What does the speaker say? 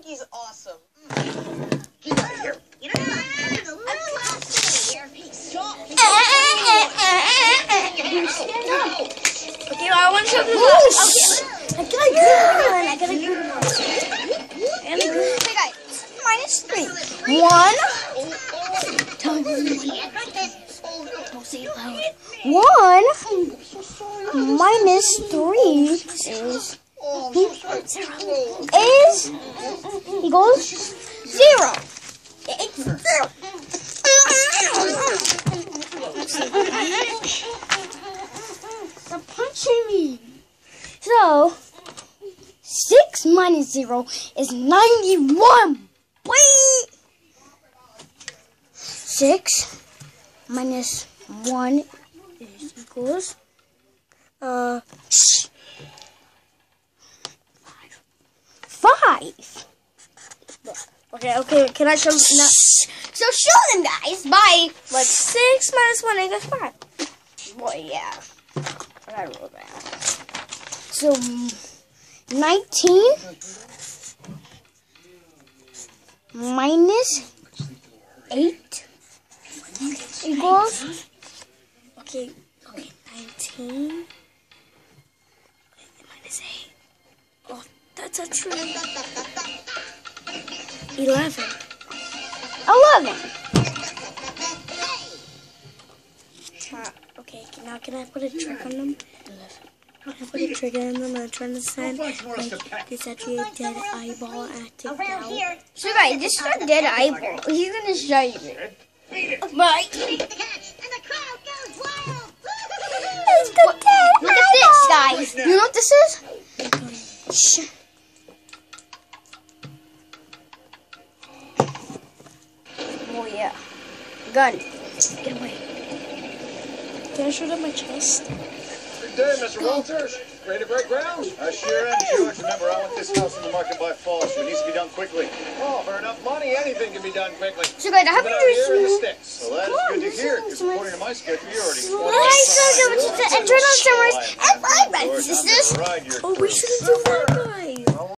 think he's awesome. Get out of here. You know what? There's a little last here. Hey, stop. Okay, I want to show this. Okay, I got a good one. I got a good one. And a good. Okay, guys. Minus three. One. Don't say it loud. One minus three is oh, is equals zero. Stop punching me. So six minus zero is ninety-one. Wait. Six minus one is equals uh guys. Okay, okay, can I show them? So show them, guys, by, What? 6 minus 1 equals 5. Boy, yeah. I that. So, 19 minus 8 equals, okay, okay, 19 a tree. Eleven. eleven. Uh, okay, now can I put a trick on them? Can I put a trigger on them? I'm trying to send like this actually a dead eyeball active Around out. here. So guys, this is a dead eyeball. He's gonna show you it. Right. The catch, and the crowd goes wild. It's the dead Look at this, guys. You know what this is? Shh. Oh yeah. Gun. Get away. Can I show them my chest? Good day, Mr. Walters. Ready to break ground? I sure am, George. Remember, I want this house on the market by fall, so it needs to be done quickly. Oh, for enough money, anything can be done quickly. So guys, I have But to out here in the sticks. Well, that is good to hear, is because my- according to my schedule, you're already 20 Guys, so go to the internal summers and my Boy, brothers and I'm sisters.